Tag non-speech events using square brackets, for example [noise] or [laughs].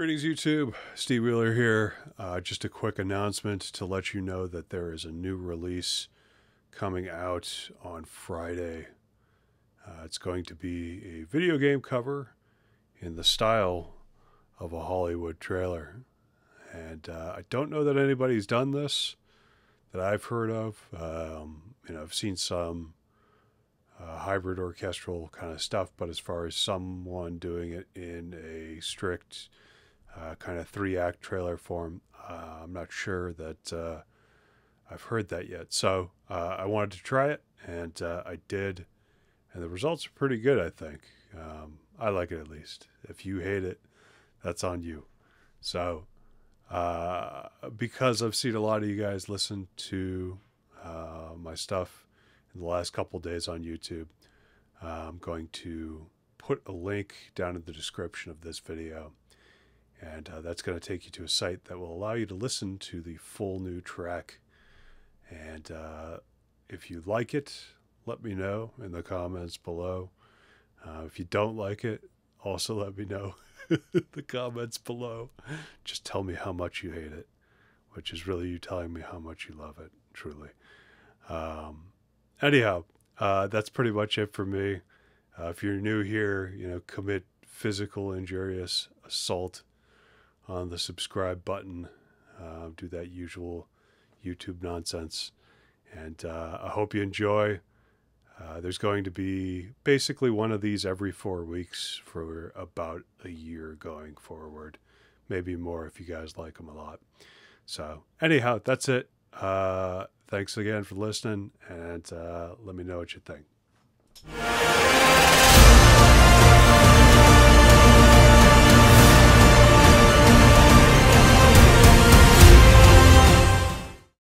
Greetings, YouTube. Steve Wheeler here. Uh, just a quick announcement to let you know that there is a new release coming out on Friday. Uh, it's going to be a video game cover in the style of a Hollywood trailer. And uh, I don't know that anybody's done this that I've heard of. Um, you know, I've seen some uh, hybrid orchestral kind of stuff, but as far as someone doing it in a strict uh, kind of three act trailer form, uh, I'm not sure that uh, I've heard that yet. So uh, I wanted to try it, and uh, I did, and the results are pretty good, I think. Um, I like it at least. If you hate it, that's on you. So, uh, because I've seen a lot of you guys listen to my stuff in the last couple days on YouTube. I'm going to put a link down in the description of this video, and uh, that's going to take you to a site that will allow you to listen to the full new track. And uh, if you like it, let me know in the comments below. Uh, if you don't like it, also let me know [laughs] the comments below. Just tell me how much you hate it, which is really you telling me how much you love it, truly. Um, anyhow, uh, that's pretty much it for me. Uh, if you're new here, you know, commit physical injurious assault on the subscribe button. Uh, do that usual YouTube nonsense. And uh, I hope you enjoy. Uh, there's going to be basically one of these every four weeks for about a year going forward. Maybe more if you guys like them a lot. So, anyhow, that's it. Uh, thanks again for listening, and uh, let me know what you think.